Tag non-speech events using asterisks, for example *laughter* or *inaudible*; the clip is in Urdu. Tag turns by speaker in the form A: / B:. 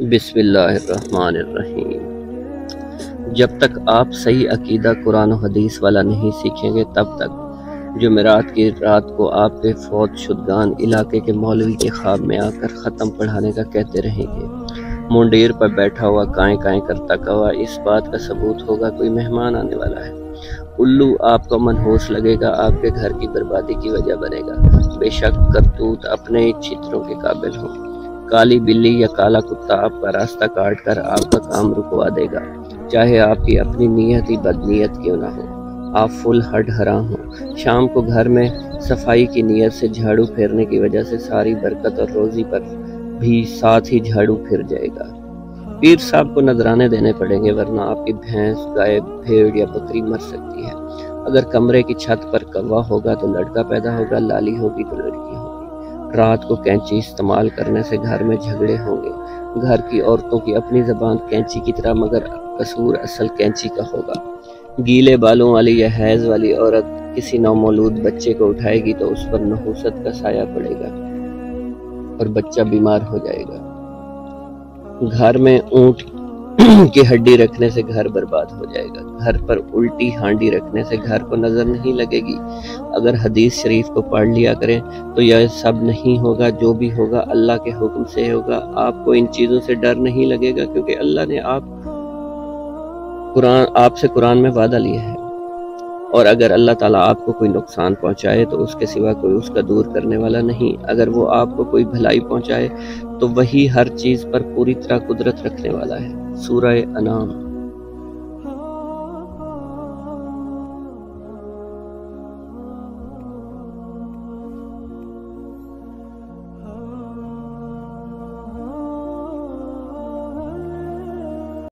A: بسم اللہ الرحمن الرحیم۔ جب تک آپ صحیح عقیدہ قرآن و حدیث والا نہیں سیکھیں گے، تب تک جمعرات کی رات کو آپ کے فوت شدگان علاقے کے مولوی کے خواب میں آ کر ختم پڑھانے کا کہتے رہیں گے۔ مونڈیر پر بیٹھا ہوا کائیں کائیں کرتا کوا اس بات کا ثبوت ہوگا کوئی مہمان آنے والا ہے۔ الو، آپ کو منحوس لگے گا، آپ کے گھر کی بربادی کی وجہ بنے گا۔ بے شک کرتوت اپنے چھتروں کے قابل ہوں۔ کالی بلی یا کالا کتا آپ کا راستہ کاٹ کر آپ کا کام رکوا دے گا۔ چاہے آپ کی اپنی نیت ہی بدنیت کیوں نہ ہو۔ آپ فل ہٹ حرام ہو شام کو گھر میں صفائی کی نیت سے جھاڑو پھیرنے کی وجہ سے ساری برکت اور روزی پر بھی ساتھ ہی جھاڑو پھر جائے گا۔ پیر صاحب کو نظرانے دینے پڑیں گے ورنہ آپ کی بھینس، گائے، بھیڑ یا بکری مر سکتی ہے۔ اگر کمرے کی چھت پر کوا ہوگا تو لڑکا پیدا ہوگا، لالی ہوگی تو لڑکی ہوگی رات کو کینچی استعمال کرنے سے گھر میں جھگڑے ہوں گے۔ گھر کی عورتوں کی اپنی زبان کینچی کی طرح، مگر قصور اصل کینچی کا ہوگا۔ گیلے بالوں والی یا حیض والی عورت کسی نومولود بچے کو اٹھائے گی تو اس پر نحوست کا سایہ پڑے گا اور بچہ بیمار ہو جائے گا۔ گھر میں اونٹ *clears throat* کی ہڈی رکھنے سے گھر برباد ہو جائے گا۔ گھر پر الٹی ہانڈی رکھنے سے گھر کو نظر نہیں لگے گی۔ اگر حدیث شریف کو پڑھ لیا کریں تو یہ سب نہیں ہوگا، جو بھی ہوگا اللہ کے حکم سے ہوگا۔ آپ کو ان چیزوں سے ڈر نہیں لگے گا کیونکہ اللہ نے آپ قرآن، آپ سے قرآن میں وعدہ لیا ہے۔ اور اگر اللہ تعالیٰ آپ کو کوئی نقصان پہنچائے تو اس کے سوا کوئی اس کا دور کرنے والا نہیں۔ اگر وہ آپ کو کوئی بھلائی پہنچائے تو وہی ہر چیز پر پوری طرح قدرت رکھنے والا ہے۔ سورہ انام